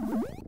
Mm-hmm.